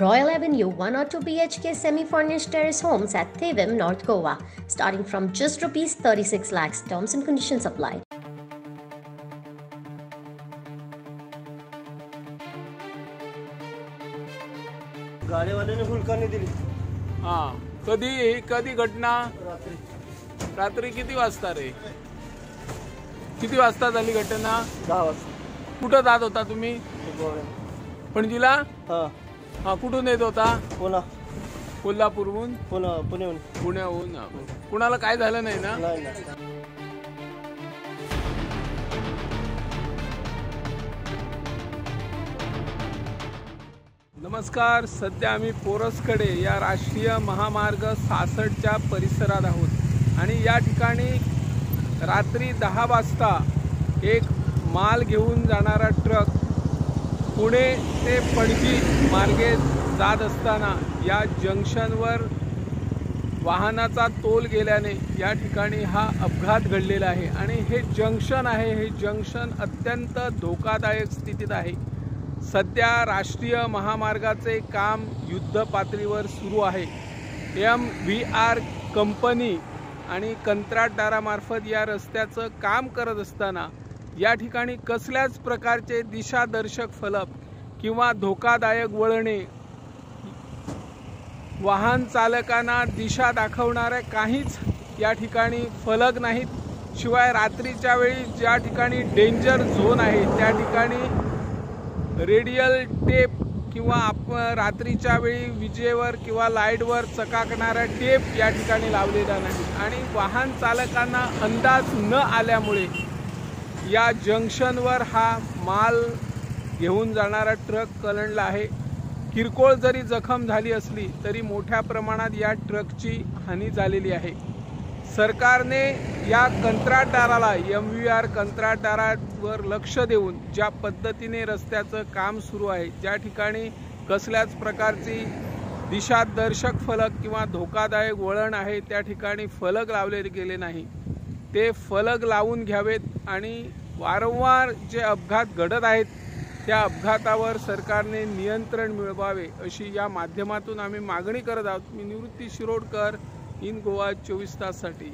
Royal Avenue 1 or 2 BHK semi-furnished terrace homes at Thevim, North Goa, starting from just rupees 36 lakhs. Terms and conditions apply. गाडीवाल्याने हुलकाने दिली हा कधी ही कधी घटना रात्री रात्री किती वाजता रे किती वाजता झाली घटना दहा वाजता कुठं जात होता तुम्ही गोव्या पणजीला हा हा कुठून येत होता? पुन्हा कोल्हापूरहून? पुन्हा पुण्याहून. पुण्याहून हा. कुणाला काय झालं नाही ना? नाही नाही. नमस्कार सध्या आम्ही पोरसकडे या राष्ट्रीय महामार्ग सासष्टच्या परिसरात आहोत. आणि या ठिकाणी रात्री दहा वाजता एक माल घेऊन जाणारा ट्रक पुणे ते पणजी मार्गे जात असताना या जंक्शनवर वाहनाचा तोल गेल्याने या ठिकाणी हा अपघात घडलेला आहे. आणि हे जंक्शन आहे हे जंक्शन अत्यंत धोकादायक स्थितीत आहे. सध्या राष्ट्रीय महामार्गाचे काम युद्ध पातळीवर सुरू आहे. एम व्ही आर कंपनी आणि कंत्राटदारामार्फत या रस्त्याचं काम करत असताना या ठिकाणी कसल्याच प्रकारचे दिशादर्शक फलक किंवा धोकादायक वळणे वाहन चालकांना दिशा दाखवणाऱ्या काहीच या ठिकाणी फलक नाहीत. शिवाय रात्रीच्या वेळी ज्या ठिकाणी डेंजर झोन आहे त्या ठिकाणी रेडियल टेप किंवा आप रात्रीच्या वेळी विजेवर किंवा लाईटवर चकाकणारा टेप या ठिकाणी लावलेला नाही आणि वाहन चालकांना अंदाज न आल्यामुळे या जंक्शनवर हा माल घेऊन जाणारा ट्रक कलंडला आहे. किरकोळ जरी जखम झाली असली तरी मोठ्या प्रमाणात या ट्रकची हानी झालेली आहे. सरकारने या कंत्राटदाराला एम व्ही आर कंत्राटदारावर लक्ष देऊन ज्या पद्धतीने रस्त्याचं काम सुरू आहे ज्या ठिकाणी कसल्याच प्रकारची दिशादर्शक फलक किंवा धोकादायक वळण आहे त्या ठिकाणी फलक लावले गेले नाही. ते फलक लावून घ्यावेत आणि वारंवार जे अपघात घडत आहेत त्या अपघातावर सरकारने नियंत्रण मिळवावे अशी या माध्यमातून आम्ही मागणी करत आहोत. मी निवृत्ती शिरोडकर इन गोवा चोवीस ताससाठी